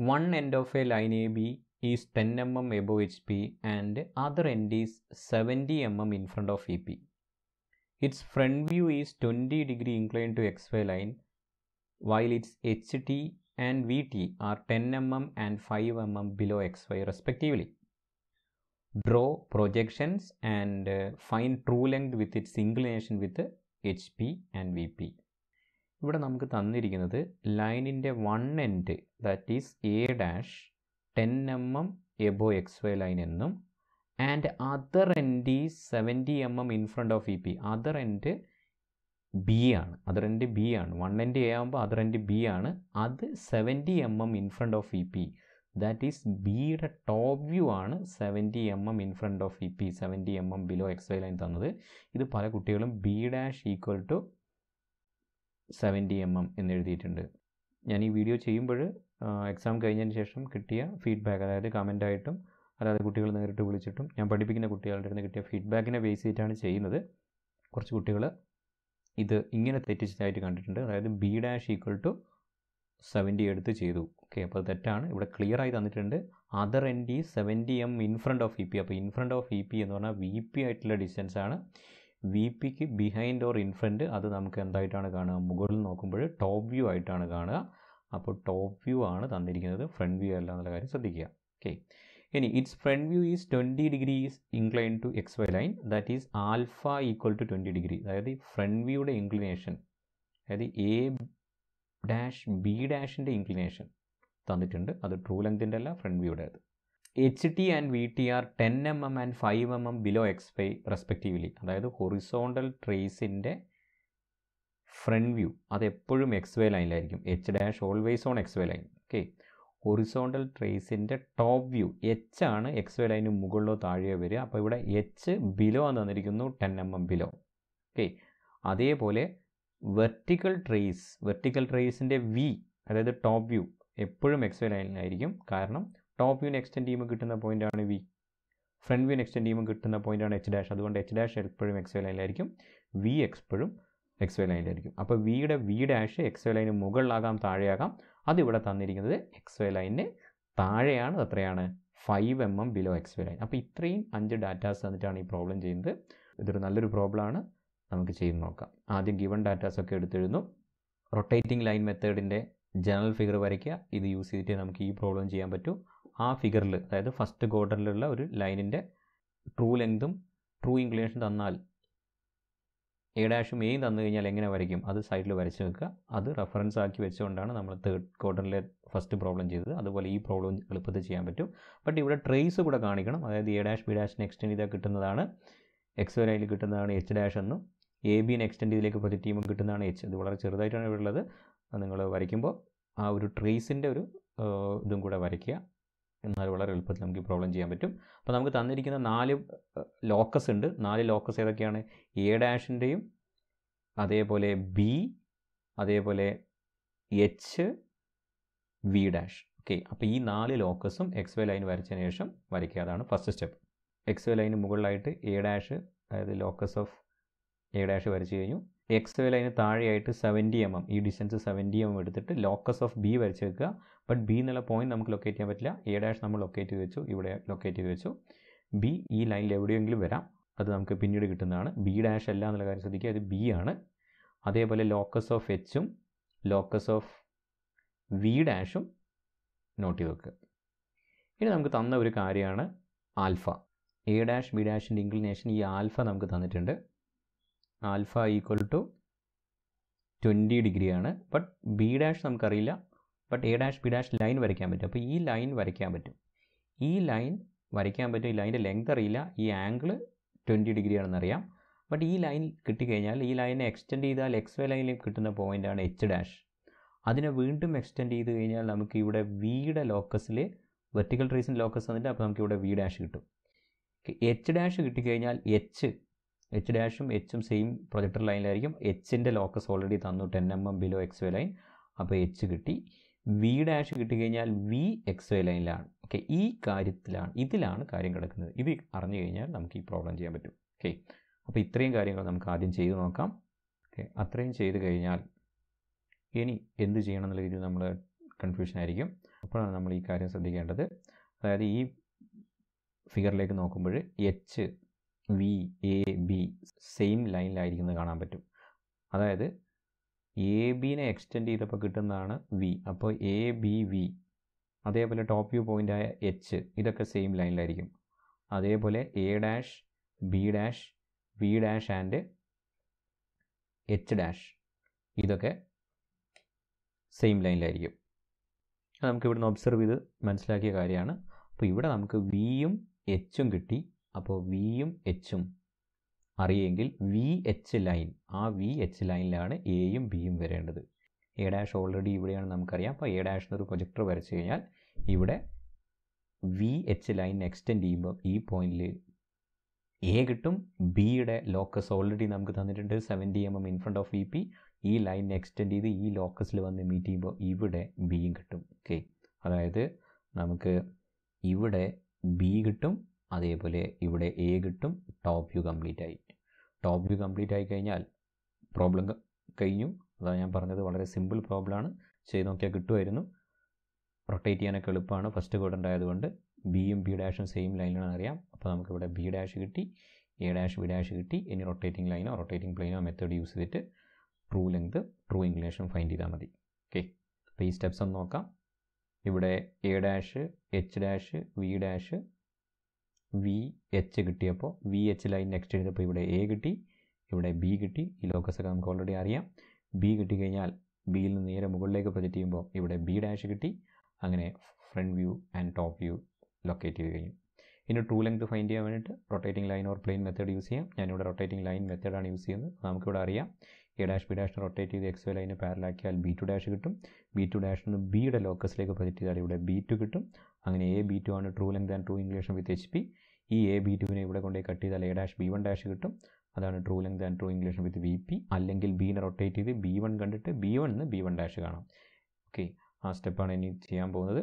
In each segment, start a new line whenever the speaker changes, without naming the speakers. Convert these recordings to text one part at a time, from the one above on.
one end of a line AB is 10 mm above HP and other end is 70 mm in front of EP. Its front view is 20 degree inclined to XY line while its HT and VT are 10 mm and 5 mm below XY respectively. Draw projections and uh, find true length with its inclination with HP and VP. ഇവിടെ നമുക്ക് തന്നിരിക്കുന്നത് ലൈനിന്റെ one end that is A dash ten M M above X Y line എന്നും and other end is seventy M M in front of E P other end B ആണ്. Other end B ആണ്. One end A ആകുമ്പോൾ other end B ആണ്. അത് seventy M M in front of E P that is ബിയുടെ top view ആണ് seventy M M in front of E P seventy M M below X Y line തന്നത്. ഇത് പല കുട്ടികളും B dash equal to seventy M M എന്നെഴുതിയിട്ടുണ്ട് ഞാൻ ഈ video ചെയ്യുമ്പോൾ exam കഴിഞ്ഞതിന് ശേഷം കിട്ടിയ ഫീഡ്ബാക്ക് അതായത് കമന്റായിട്ടും അല്ലാതെ കുട്ടികൾ നേരിട്ട് വിളിച്ചിട്ടും ഞാൻ പഠിപ്പിക്കുന്ന കുട്ടികളുടെ അടുത്ത് കിട്ടിയ ഫീഡ്ബാക്കിനെ ബേസ് ചെയ്തിട്ടാണ് ചെയ്യുന്നത്. കുറച്ച് കുട്ടികൾ ഇത് ഇങ്ങനെ തെറ്റിച്ചതായിട്ട് കണ്ടിട്ടുണ്ട്. അതായത് B dash equal to seventy എടുത്ത് ചെയ്തു. ഓക്കെ അപ്പോൾ തെറ്റാണ്. ഇവിടെ ക്ലിയർ ആയി തന്നിട്ടുണ്ട്. Other end seventy M in front of E P അപ്പോൾ in front of E P എന്ന് പറഞ്ഞാൽ വി പി ആയിട്ടുള്ള ഡിസ്റ്റൻസ് ആണ്. വി പിക്ക് ബിഹൈൻഡ് ഓർ ഇൻ ഫ്രണ്ട് അത് നമുക്ക് എന്തായിട്ടാണ് കാണുക? മുകളിൽ നോക്കുമ്പോൾ ടോപ്പ് വ്യൂ ആയിട്ടാണ് കാണുക. അപ്പോൾ ടോപ്പ് വ്യൂ ആണ് തന്നിരിക്കുന്നത്. ഫ്രണ്ട് വ്യൂ അല്ല എന്നുള്ള കാര്യം ശ്രദ്ധിക്കുക. ഓക്കെ ഇനി its front view is twenty degree is incline to X Y line that is alpha equal to twenty degree അതായത് ഫ്രണ്ട് വ്യൂയുടെ ഇൻക്ലിനേഷൻ അതായത് എ ഡാഷ് ബി ഡാഷിന്റെ ഇൻക്ലിനേഷൻ തന്നിട്ടുണ്ട്. അത് ട്രൂ ലെങ്തിന്റെ അല്ല front വ്യൂയുടേത് H T and V T R ten M M and five M M below X Y respectively അതായത് horizontal ട്രേസിന്റെ ഫ്രണ്ട് വ്യൂ അത് എപ്പോഴും X Y ലൈനിലായിരിക്കും H dash always on X Y line okay horizontal ട്രേസിന്റെ top view H ആണ് X Y ലൈന് മുകളിലോ താഴെയോ വരിക. അപ്പോൾ ഇവിടെ എച്ച് ബിലോ എന്ന് തന്നിരിക്കുന്നു ten M M below okay അതേപോലെ വെർട്ടിക്കൽ ട്രേസ് വെർട്ടിക്കൽ ട്രേസിന്റെ വി അതായത് ടോപ്പ് വ്യൂ എപ്പോഴും എക്സ് വൈ ലൈനിലായിരിക്കും കാരണം ടോപ്പ് വ്യൂവിന് എക്സ്റ്റെൻഡ് ചെയ്യുമ്പോൾ കിട്ടുന്ന പോയിന്റാണ് വി ഫ്രണ്ട് വ്യൂവിന് എക്സ്റ്റെൻഡ് ചെയ്യുമ്പോൾ കിട്ടുന്ന പോയിന്റാണ് എച്ച് ഡാഷ് അതുകൊണ്ട് എച്ച് ഡാഷ് എപ്പോഴും എക്സ് വൈ ലൈനിലായിരിക്കും വി എപ്പോഴും എക്സ് വൈ ലൈനിലായിരിക്കും അപ്പോൾ വിയുടെ വി ഡാഷ് എക്സ് വൈ ലൈന് മുകളിലാകാം താഴെയാകാം. അതിവിടെ തന്നിരിക്കുന്നത് എക്സ് വൈ ലൈനിന് താഴെയാണ്. എത്രയാണ്? Five M M below X Y line അപ്പോൾ ഇത്രയും അഞ്ച് ഡാറ്റാസ് തന്നിട്ടാണ് ഈ പ്രോബ്ലം ചെയ്യുന്നത്. ഇതൊരു നല്ലൊരു പ്രോബ്ലമാണ് നമുക്ക് ചെയ്ത് നോക്കാം. ആദ്യം ഗിവൺ ഡാറ്റാസ് ഒക്കെ എടുത്തെഴുതുന്നു. റൊട്ടേറ്റിംഗ് ലൈൻ മെത്തേഡിന്റെ ജനറൽ ഫിഗർ വരയ്ക്കുക. ഇത് യൂസ് ചെയ്തിട്ട് നമുക്ക് ഈ പ്രോബ്ലം ചെയ്യാൻ പറ്റൂ. ആ ഫിഗറിൽ അതായത് ഫസ്റ്റ് ക്വാർട്ടറിലുള്ള ഒരു ലൈനിന്റെ ട്രൂ ലെങ്തും ട്രൂ ഇൻക്ലിനേഷൻ തന്നാൽ എ ഡാഷും എയും തന്നു കഴിഞ്ഞാൽ എങ്ങനെ വരയ്ക്കും? അത് സൈഡിൽ വരച്ച് വെക്കുക. അത് റെഫറൻസ് ആക്കി വെച്ചുകൊണ്ടാണ് നമ്മൾ തേർഡ് ക്വാർട്ടറിലെ ഫസ്റ്റ് പ്രോബ്ലം ചെയ്തത്. അതുപോലെ ഈ പ്രോബ്ലം എളുപ്പത്തിൽ ചെയ്യാൻ പറ്റും. ബട്ട് ഇവിടെ ട്രേസ് കൂടെ കാണിക്കണം. അതായത് എ ഡാഷ് ബി ഡാഷിന് എക്സ്റ്റെൻഡ് ചെയ്താൽ കിട്ടുന്നതാണ്. എക്സ് വരയിൽ കിട്ടുന്നതാണ് എച്ച് ഡാഷ് എന്നും. എ ബിന് എക്സ്റ്റെൻഡ് ചെയ്തിലേക്ക് പ്രൊജക്റ്റ് ചെയ്യുമ്പോൾ കിട്ടുന്നതാണ് എച്ച് ഇത് വളരെ ചെറുതായിട്ടാണ് ഇവിടെ ഉള്ളത്. നിങ്ങൾ വരയ്ക്കുമ്പോൾ ആ ഒരു ട്രേസിന്റെ ഒരു ഇതും കൂടെ വരയ്ക്കുക. എന്നാൽ വളരെ എളുപ്പത്തിൽ നമുക്ക് പ്രോബ്ലം ചെയ്യാൻ പറ്റും. അപ്പോൾ നമുക്ക് തന്നിരിക്കുന്ന നാല് ലോക്കസ് ഉണ്ട്. നാല് ലോക്കസ് ഏതൊക്കെയാണ്? എ ഡാഷിന്റെയും അതേപോലെ ബി അതേപോലെ എച്ച് വി ഡാഷ് ഓക്കെ അപ്പോൾ ഈ നാല് ലോക്കസും എക്സ് വൈ ലൈൻ വരച്ചതിന് ശേഷം വരയ്ക്കുക. അതാണ് ഫസ്റ്റ് സ്റ്റെപ്പ് എക്സ് വൈ ലൈന് മുകളിലായിട്ട് എ ഡാഷ് അതായത് ലോക്കസ് ഓഫ് എ ഡാഷ് വരച്ച് കഴിഞ്ഞു. എക്സ് വില അതിന് താഴെയായിട്ട് സെവന്റി എം എം ഈ ഡിസ്റ്റൻസ് സെവന്റി എം എം എടുത്തിട്ട് ലോക്കസ് ഓഫ് ബി വരച്ച് വെക്കുക. ബട്ട് ബി എന്നുള്ള പോയിന്റ് നമുക്ക് ലൊക്കേറ്റ് ചെയ്യാൻ പറ്റില്ല. എ ഡാഷ് നമ്മൾ ലൊക്കേറ്റ് ചെയ്ത് വെച്ചു. ഇവിടെ ലൊക്കേറ്റ് ചെയ്ത് വെച്ചു. ബി ഈ ലൈനിൽ എവിടെയെങ്കിലും വരാം. അത് നമുക്ക് പിന്നീട് കിട്ടുന്നതാണ്. ബി ഡാഷ് അല്ല എന്നുള്ള കാര്യം ശ്രദ്ധിക്കുക. അത് ബി ആണ്. അതേപോലെ ലോക്കസ് ഓഫ് എച്ചും ലോക്കസ് ഓഫ് വി ഡാഷും നോട്ട് ചെയ്ത് വെക്കുക. ഇനി നമുക്ക് തന്ന ഒരു കാര്യമാണ് ആൽഫ. എ ഡാഷ് ബി ഡാഷിന്റെ ഇൻക്ലിനേഷൻ ഈ ആൽഫ നമുക്ക് തന്നിട്ടുണ്ട്. ആൽഫ ഈക്വൽ ടു ട്വന്റി ആണ് ബട്ട് ബി ഡാഷ് നമുക്കറിയില്ല. But A dash B dash line വരയ്ക്കാൻ പറ്റും. അപ്പോൾ ഈ ലൈൻ വരയ്ക്കാൻ പറ്റും. ഈ ലൈൻ വരയ്ക്കാൻ പറ്റും. ഈ ലൈന്റെ ലെങ്ത് അറിയില്ല. ഈ ആംഗിൾ ട്വന്റി ഡിഗ്രി ആണെന്നറിയാം ബട്ട് ഈ ലൈൻ കിട്ടിക്കഴിഞ്ഞാൽ ഈ ലൈനെ എക്സ്റ്റെൻഡ് ചെയ്താൽ എക്സ് വൈ ലൈനിൽ കിട്ടുന്ന പോയിന്റാണ് എച്ച് ഡാഷ്. അതിനെ വീണ്ടും എക്സ്റ്റെൻഡ് ചെയ്ത് കഴിഞ്ഞാൽ നമുക്ക് ഇവിടെ വിയുടെ ലോക്കസിൽ വെർട്ടിക്കൽ ട്രീസിന്റെ ലോക്കസ് വന്നിട്ട് അപ്പോൾ നമുക്ക് ഇവിടെ വി ഡാഷ് കിട്ടും. എച്ച് ഡാഷ് കിട്ടിക്കഴിഞ്ഞാൽ എച്ച് എച്ച് ഡാഷും എച്ചും സെയിം പ്രൊജക്ടർ ലൈനിലായിരിക്കും എച്ചിന്റെ ലോക്കസ് ഓൾറെഡി തന്നു. Ten M M below X Y line അപ്പോൾ എച്ച് കിട്ടി. വി ഡാഷ് കിട്ടിക്കഴിഞ്ഞാൽ വി എക്സ് വൈ ലൈനിലാണ് ഓക്കെ ഈ കാര്യത്തിലാണ് ഇതിലാണ് കാര്യം കിടക്കുന്നത്. ഇത് അറിഞ്ഞു കഴിഞ്ഞാൽ നമുക്ക് ഈ പ്രോബ്ലം ചെയ്യാൻ പറ്റും. ഓക്കെ അപ്പോൾ ഇത്രയും കാര്യങ്ങൾ നമുക്ക് ആദ്യം ചെയ്തു നോക്കാം. ഓക്കെ അത്രയും ചെയ്ത് കഴിഞ്ഞാൽ ഇനി എന്ത് ചെയ്യണം എന്നുള്ള രീതിയിൽ നമ്മൾ കൺഫ്യൂഷൻ ആയിരിക്കും. അപ്പോഴാണ് നമ്മൾ ഈ കാര്യം ശ്രദ്ധിക്കേണ്ടത്. അതായത് ഈ ഫിഗറിലേക്ക് നോക്കുമ്പോൾ H V A B same ലൈനിലായിരിക്കുന്നത് കാണാൻ പറ്റും. അതായത് എ ബിനെ എക്സ്റ്റെൻഡ് ചെയ്തപ്പോൾ കിട്ടുന്നതാണ് വി അപ്പോൾ എ ബി വി അതേപോലെ ടോപ്പ് വ്യൂ പോയിന്റായ എച്ച് ഇതൊക്കെ സെയിം ലൈനിലായിരിക്കും അതേപോലെ A dash B dash V dash and H dash ഇതൊക്കെ സെയിം ലൈനിലായിരിക്കും നമുക്കിവിടുന്ന് ഒബ്സർവ് ചെയ്ത് മനസ്സിലാക്കിയ കാര്യമാണ്. അപ്പോൾ ഇവിടെ നമുക്ക് വിയും എച്ചും കിട്ടി. അപ്പോൾ വിയും എച്ചും അറിയെങ്കിൽ വി എച്ച് ലൈൻ ആ വി എച്ച് ലൈനിലാണ് എയും ബിയും വരേണ്ടത്. എ ഡാഷ് ഓൾറെഡി ഇവിടെയാണ് നമുക്കറിയാം. അപ്പോൾ എ ഡാഷ് എന്നൊരു പ്രൊജക്ടർ വരച്ച് കഴിഞ്ഞാൽ ഇവിടെ വി എച്ച് ലൈൻ എക്സ്റ്റെൻഡ് ചെയ്യുമ്പോൾ ഈ പോയിന്റിൽ എ കിട്ടും. ബിയുടെ ലോക്കസ് ഓൾറെഡി നമുക്ക് തന്നിട്ടുണ്ട്. Seventy M M in front of V P ഈ ലൈൻ എക്സ്റ്റെൻഡ് ചെയ്ത് ഈ ലോക്കസിൽ വന്ന് മീറ്റ് ചെയ്യുമ്പോൾ ഇവിടെ ബിയും കിട്ടും. ഓക്കെ അതായത് നമുക്ക് ഇവിടെ ബി കിട്ടും. അതേപോലെ ഇവിടെ എ കിട്ടും ടോപ്പ് വ്യൂ കംപ്ലീറ്റ് ആയി. ടോപ്പ് വ്യൂ കംപ്ലീറ്റ് ആയി കഴിഞ്ഞാൽ പ്രോബ്ലം കഴിഞ്ഞു. അതാണ് ഞാൻ പറഞ്ഞത് വളരെ സിമ്പിൾ പ്രോബ്ലമാണ് ചെയ്ത് നോക്കിയാൽ കിട്ടുമായിരുന്നു. റൊട്ടേറ്റ് ചെയ്യാനൊക്കെ എളുപ്പമാണ്. ഫസ്റ്റ് ക്വാഡ്രന്റ് ആയതുകൊണ്ട് ബിയും ബി ഡാഷും സെയിം ലൈനിലാണ് അറിയാം. അപ്പോൾ നമുക്കിവിടെ ബി ഡാഷ് കിട്ടി എ ഡാഷ് ബി ഡാഷ് കിട്ടി. ഇനി റൊട്ടേറ്റിംഗ് ലൈനോ റൊട്ടേറ്റിംഗ് പ്ലെയിനോ മെത്തേഡ് യൂസ് ചെയ്തിട്ട് ട്രൂ ലെങ്ത് ട്രൂ ഇംഗ്ലീഷും ഫൈൻഡ് ചെയ്താൽ മതി. ഓക്കെ അപ്പോൾ ഈ സ്റ്റെപ്സ് ഒന്ന് നോക്കാം. ഇവിടെ A dash H dash V dash V H കിട്ടിയപ്പോൾ വി എച്ച് ലൈൻ നെക്സ്റ്റ് ചെയ്തപ്പോൾ ഇവിടെ എ കിട്ടി ഇവിടെ ബി കിട്ടി. ഈ ലോക്കസ് ഒക്കെ നമുക്ക് ഓൾറെഡി അറിയാം. ബി കിട്ടിക്കഴിഞ്ഞാൽ ബിയിൽ നിന്ന് നേരെ മുകളിലേക്ക് പ്രൊജക്റ്റ് ചെയ്യുമ്പോൾ ഇവിടെ ബി ഡാഷ് കിട്ടി. അങ്ങനെ front view and top view locate ചെയ്ത് കഴിഞ്ഞു. ഇനി ട്രൂ ലെങ്ത് ഫൈൻഡ് ചെയ്യാൻ വേണ്ടിയിട്ട് rotating line or plane method use ചെയ്യാം. ഞാനിവിടെ റൊട്ടേറ്റിംഗ് ലൈൻ മെത്തേഡാണ് യൂസ് ചെയ്യുന്നത്. നമുക്കിവിടെ അറിയാം. A dash B dash rotate ചെയ്ത് എക്സ് വൈ ലൈനെ പാരലാക്കിയാൽ ബി ടു ഡാഷ് കിട്ടും. ബി ടു ഡാഷിൽ നിന്ന് ബിയുടെ ലോക്കസിലേക്ക് പ്രൊജക്റ്റ് ചെയ്താൽ ഇവിടെ ബി ടു കിട്ടും. അങ്ങനെ എ ബി ടു ആണ് true length and true English with H P ഈ എ ബി ടുവിനെ ഇവിടെ കൊണ്ടുപോയി കട്ട് ചെയ്താൽ A dash B one dash കിട്ടും. അതാണ് true length and true English with V P അല്ലെങ്കിൽ ബീനെ റൊട്ടേറ്റ് ചെയ്ത് ബി വൺ കണ്ടിട്ട് ബി വണ്ണിന് ബി വൺ ഡാഷ് കാണാം. ഓക്കെ ആ സ്റ്റെപ്പാണ് ഇനി ചെയ്യാൻ പോകുന്നത്.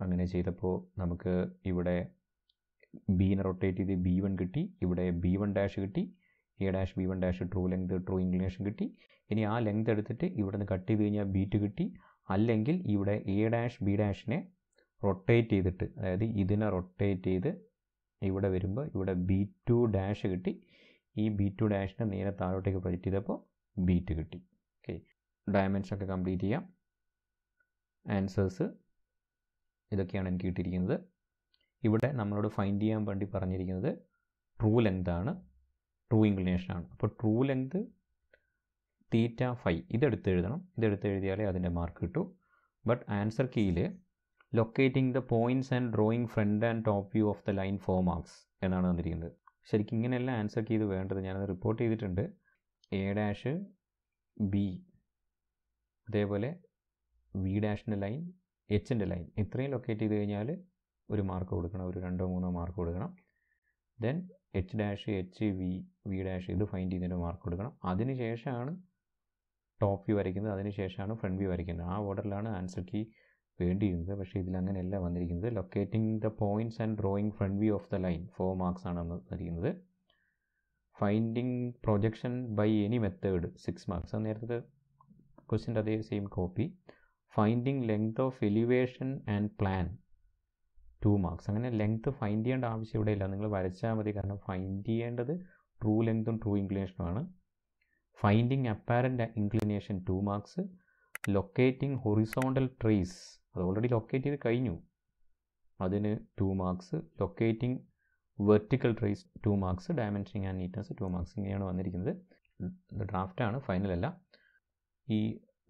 അങ്ങനെ ചെയ്തപ്പോൾ നമുക്ക് ഇവിടെ ബീനെ റൊട്ടേറ്റ് ചെയ്ത് ബി വൺ കിട്ടി. ഇവിടെ ബി വൺ ഡാഷ് കിട്ടി. A dash B one dash true length true inclination കിട്ടി. ഇനി ആ ലെങ്ത് എടുത്തിട്ട് ഇവിടെ നിന്ന് കട്ട് ചെയ്ത് കഴിഞ്ഞാൽ ബി ടു കിട്ടി. അല്ലെങ്കിൽ ഇവിടെ എ ഡാഷ് ബി ഡാഷിനെ റൊട്ടേറ്റ് ചെയ്തിട്ട് അതായത് ഇതിനെ റൊട്ടേറ്റ് ചെയ്ത് ഇവിടെ വരുമ്പോൾ ഇവിടെ ബി ടു ഡാഷ് കിട്ടി. ഈ ബി ടു ഡാഷിനെ നേരെ താഴോട്ടേക്ക് പ്രൊജക്റ്റ് ചെയ്തപ്പോൾ ബി ടു കിട്ടി. ഓക്കെ ഡയമെൻഷൻ ഒക്കെ കംപ്ലീറ്റ് ചെയ്യാം. ആൻസേഴ്സ് ഇതൊക്കെയാണ് എനിക്ക് കിട്ടിയിരിക്കുന്നത്. ഇവിടെ നമ്മളോട് ഫൈൻഡ് ചെയ്യാൻ വേണ്ടി പറഞ്ഞിരിക്കുന്നത് ട്രൂ ലെങ്ത് ആണ്. ട്രൂ ഇൻക്ലിനേഷൻ ആണ്. അപ്പോൾ ട്രൂ ലെങ്ത് തീറ്റ ഫൈ ഇതെടുത്ത് എഴുതണം. ഇതെടുത്ത് എഴുതിയാലേ അതിന്റെ മാർക്ക് കിട്ടൂ. But answer കീയിൽ locating the points and drawing front and top view of the line four marks എന്നാണ് തന്നിരിക്കുന്നത്. ശരിക്കും ഇങ്ങനെയല്ല ആൻസർ കീ ഇത് വേണ്ടത്. ഞാനത് റിപ്പോർട്ട് ചെയ്തിട്ടുണ്ട്. എ ഡാഷ് ബി അതേപോലെ വി ഡാഷിന്റെ ലൈൻ എച്ചിന്റെ ലൈൻ ഇത്രയും ലൊക്കേറ്റ് ചെയ്ത് കഴിഞ്ഞാൽ ഒരു മാർക്ക് കൊടുക്കണം. ഒരു രണ്ടോ മൂന്നോ മാർക്ക് കൊടുക്കണം. Then H dash H V V dash ഇത് ഫൈൻഡ് ചെയ്തതിന്റെ മാർക്ക് കൊടുക്കണം. അതിന് ശേഷമാണ് ടോപ്പ് വ്യൂ വരയ്ക്കുന്നത്. അതിന് ശേഷമാണ് ഫ്രണ്ട് വ്യൂ വരയ്ക്കുന്നത്. ആ ഓർഡറിലാണ് ആൻസർ കീ വേണ്ടിയിരുന്നത്. പക്ഷേ ഇതിൽ അങ്ങനെയല്ല വന്നിരിക്കുന്നത്. Locating the points and drawing front view of the line four marks ആണ് വന്നിരിക്കുന്നത്. Finding projection by any method six marks നേരത്തെ ക്വസ്റ്റിന്റെ അതേ same copy finding length of elevation and plan two marks അങ്ങനെ ലെങ്ത് ഫൈൻഡ് ചെയ്യേണ്ട ആവശ്യം ഇവിടെ ഇല്ല. നിങ്ങൾ വരച്ചാൽ മതി. കാരണം ഫൈൻഡ് ചെയ്യേണ്ടത് ട്രൂ ലെങ്ത്തും true ഇൻക്ലിനേഷനുമാണ് finding apparent inclination two marks locating horizontal trace അത് ഓൾറെഡി ലൊക്കേറ്റ് ചെയ്ത് കഴിഞ്ഞു. അതിന് two marks locating vertical trace two marks dimensioning and neatness two marks ഇങ്ങനെയാണ് വന്നിരിക്കുന്നത്. ഡ്രാഫ്റ്റാണ് ഫൈനലല്ല ഈ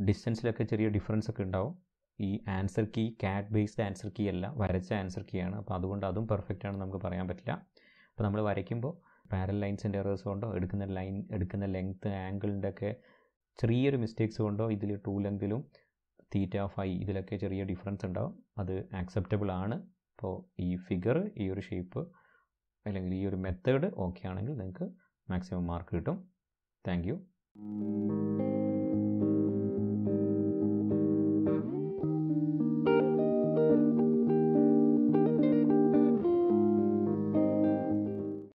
ഡിസ്റ്റൻസിലൊക്കെ ചെറിയ ഡിഫറൻസ് ഒക്കെ ഉണ്ടാവും. ഈ answer key CAT based answer key അല്ല വരച്ച ആൻസർ കീ ആണ്. അപ്പോൾ അതുകൊണ്ട് അതും പെർഫെക്റ്റ് ആണെന്ന് നമുക്ക് പറയാൻ പറ്റില്ല. അപ്പോൾ നമ്മൾ വരയ്ക്കുമ്പോൾ പാരൽ ലൈൻസിന്റെ എറേഴ്സ് കൊണ്ടോ എടുക്കുന്ന ലൈൻ എടുക്കുന്ന ലെങ്ത്ത് ആംഗിളിന്റെ ഒക്കെ ചെറിയൊരു മിസ്റ്റേക്സ് കൊണ്ടോ ഇതിൽ ടൂ ലെങ്തിലും തീറ്റ ഫൈ ഇതിലൊക്കെ ചെറിയ ഡിഫറൻസ് ഉണ്ടാവും. അത് ആക്സെപ്റ്റബിൾ ആണ്. അപ്പോൾ ഈ ഫിഗർ ഈ ഒരു ഷേപ്പ് അല്ലെങ്കിൽ ഈ ഒരു മെത്തേഡ് ഓക്കെ ആണെങ്കിൽ നിങ്ങൾക്ക് മാക്സിമം മാർക്ക് കിട്ടും. താങ്ക്